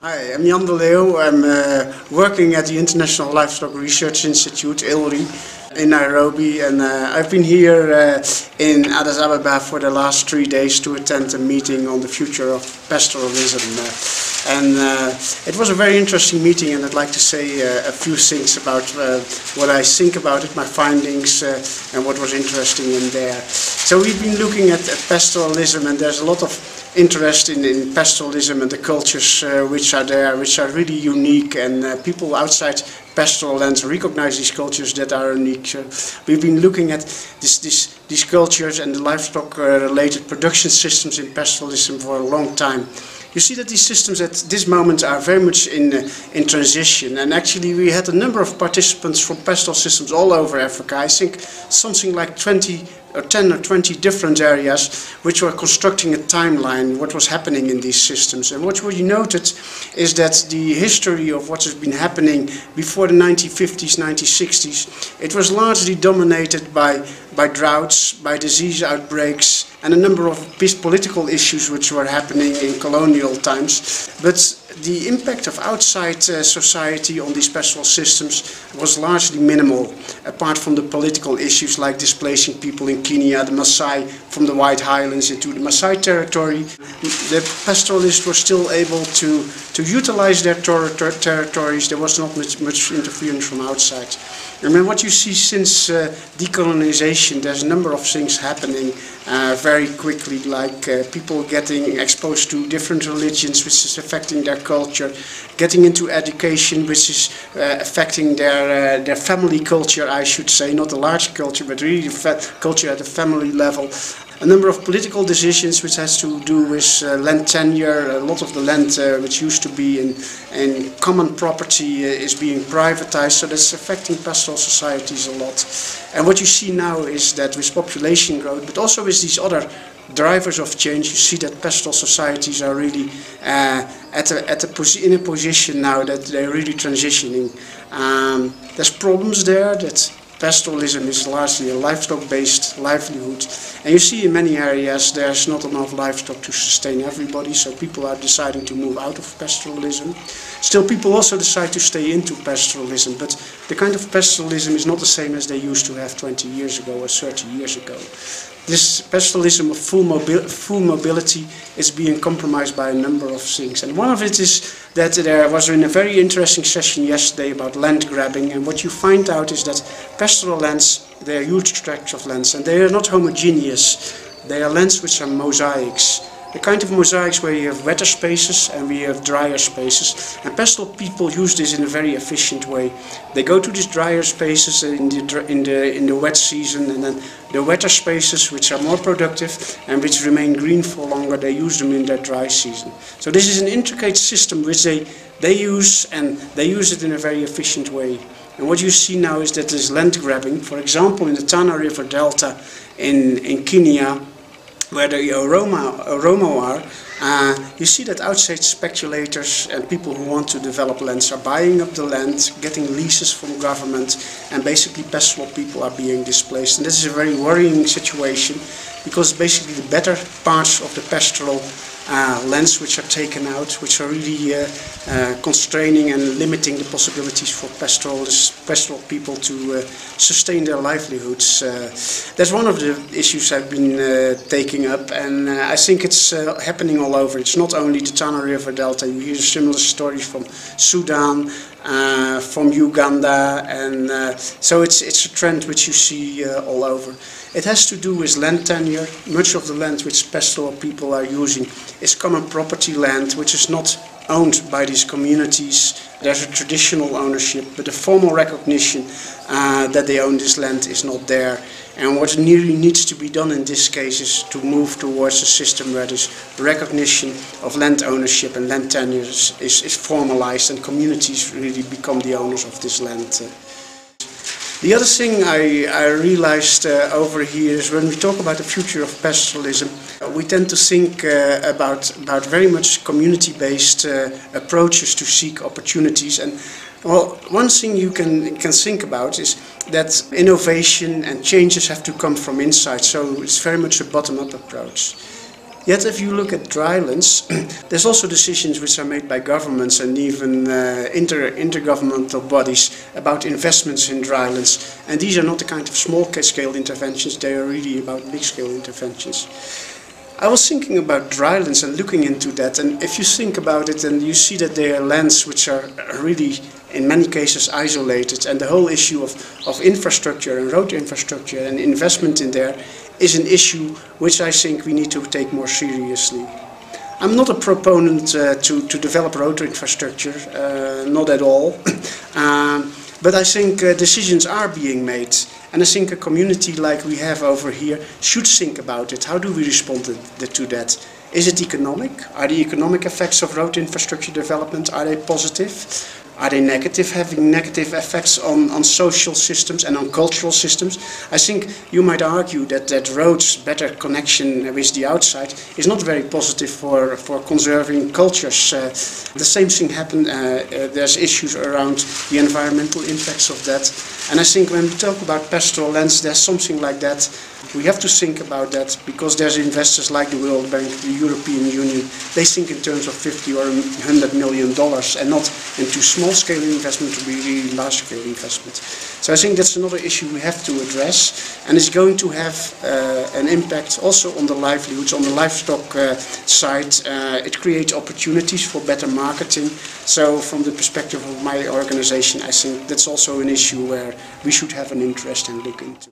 Hi, I'm Jan de Leeuw. I'm uh, working at the International Livestock Research Institute, ILRI, in Nairobi, and uh, I've been here uh, in Addis Ababa for the last three days to attend a meeting on the future of pastoralism. Uh, and uh, it was a very interesting meeting, and I'd like to say uh, a few things about what I think about it, my findings, and what was interesting in there. So we've been looking at pastoralism, and there's a lot of interest in, in pastoralism and the cultures uh, which are there, which are really unique, and uh, people outside pastoral lands recognize these cultures that are unique. So we've been looking at this, this, these cultures and the livestock-related uh, production systems in pastoralism for a long time. You see that these systems at this moment are very much in, uh, in transition and actually we had a number of participants from pastoral systems all over Africa. I think something like 20 or 10 or 20 different areas which were constructing a timeline, what was happening in these systems. And what we noted is that the history of what has been happening before the 1950s, 1960s, it was largely dominated by, by droughts, by disease outbreaks, and a number of political issues which were happening in colonial times. But the impact of outside uh, society on these pastoral systems was largely minimal, apart from the political issues like displacing people in Kenya, the Maasai from the White Highlands into the Maasai territory. The pastoralists were still able to, to utilize their ter ter territories. There was not much, much interference from outside. And then what you see since uh, decolonization, there's a number of things happening uh, very quickly, like uh, people getting exposed to different religions, which is affecting their culture, getting into education, which is uh, affecting their uh, their family culture, I should say, not a large culture, but really the culture at the family level a number of political decisions which has to do with uh, land tenure. A lot of the land uh, which used to be in, in common property uh, is being privatized, so that's affecting pastoral societies a lot. And what you see now is that with population growth, but also with these other drivers of change, you see that pastoral societies are really uh, at a, at a in a position now that they're really transitioning. Um, there's problems there that pastoralism is largely a livestock-based livelihood. And you see in many areas there's not enough livestock to sustain everybody, so people are deciding to move out of pastoralism. Still, people also decide to stay into pastoralism, but the kind of pastoralism is not the same as they used to have 20 years ago or 30 years ago. This pastoralism of full, mobi full mobility is being compromised by a number of things. And one of it is that there was in a very interesting session yesterday about land grabbing, and what you find out is that pastoral lands, they are huge tracts of lands, and they are not homogeneous. They are lands which are mosaics the kind of mosaics where you have wetter spaces and we have drier spaces. And pastoral people use this in a very efficient way. They go to these drier spaces in the, in the, in the wet season and then the wetter spaces which are more productive and which remain green for longer, they use them in their dry season. So this is an intricate system which they, they use and they use it in a very efficient way. And what you see now is that there's land grabbing. For example, in the Tana River Delta in, in Kenya, where the Oromo, Oromo are, uh, you see that outside speculators and people who want to develop lands are buying up the land, getting leases from government, and basically pastoral people are being displaced. And this is a very worrying situation because basically the better parts of the pastoral uh, lands which are taken out, which are really uh, uh, constraining and limiting the possibilities for pastoral, pastoral people to uh, sustain their livelihoods. Uh, that's one of the issues I've been uh, taking up, and I think it's happening all over. It's not only the Tana River Delta, you hear similar stories from Sudan, uh, from Uganda, and uh, so it's it's a trend which you see uh, all over. It has to do with land tenure. Much of the land which pastoral people are using is common property land, which is not owned by these communities. There's a traditional ownership, but the formal recognition uh, that they own this land is not there. And what really needs to be done in this case is to move towards a system where this recognition of land ownership and land tenure is, is, is formalized and communities really become the owners of this land. The other thing I, I realized uh, over here is when we talk about the future of pastoralism, we tend to think uh, about, about very much community-based uh, approaches to seek opportunities. And well, one thing you can, can think about is that innovation and changes have to come from inside, so it's very much a bottom-up approach. Yet if you look at drylands, there's also decisions which are made by governments and even uh, inter intergovernmental bodies about investments in drylands. And these are not the kind of small-scale interventions, they are really about big-scale interventions. I was thinking about drylands and looking into that and if you think about it and you see that they are lands which are really in many cases isolated and the whole issue of, of infrastructure and road infrastructure and investment in there is an issue which I think we need to take more seriously. I'm not a proponent uh, to, to develop road infrastructure, uh, not at all. um, but I think uh, decisions are being made. And I think a community like we have over here should think about it. How do we respond to, that? Is it economic? Are the economic effects of road infrastructure development, are they positive? Are they negative, having negative effects on, on social systems and on cultural systems? I think you might argue that, that roads, better connection with the outside, is not very positive for, for conserving cultures. Uh, the same thing happened, uh, uh, there's issues around the environmental impacts of that. And I think when we talk about pastoral lands, there's something like that. We have to think about that because there's investors like the World Bank, the European Union, they think in terms of 50 or 100 million dollars and not into small-scale investment to be really large-scale investment. So I think that's another issue we have to address and it's going to have uh, an impact also on the livelihoods, on the livestock uh, side. Uh, it creates opportunities for better marketing. So from the perspective of my organization, I think that's also an issue where we should have an interest and look into.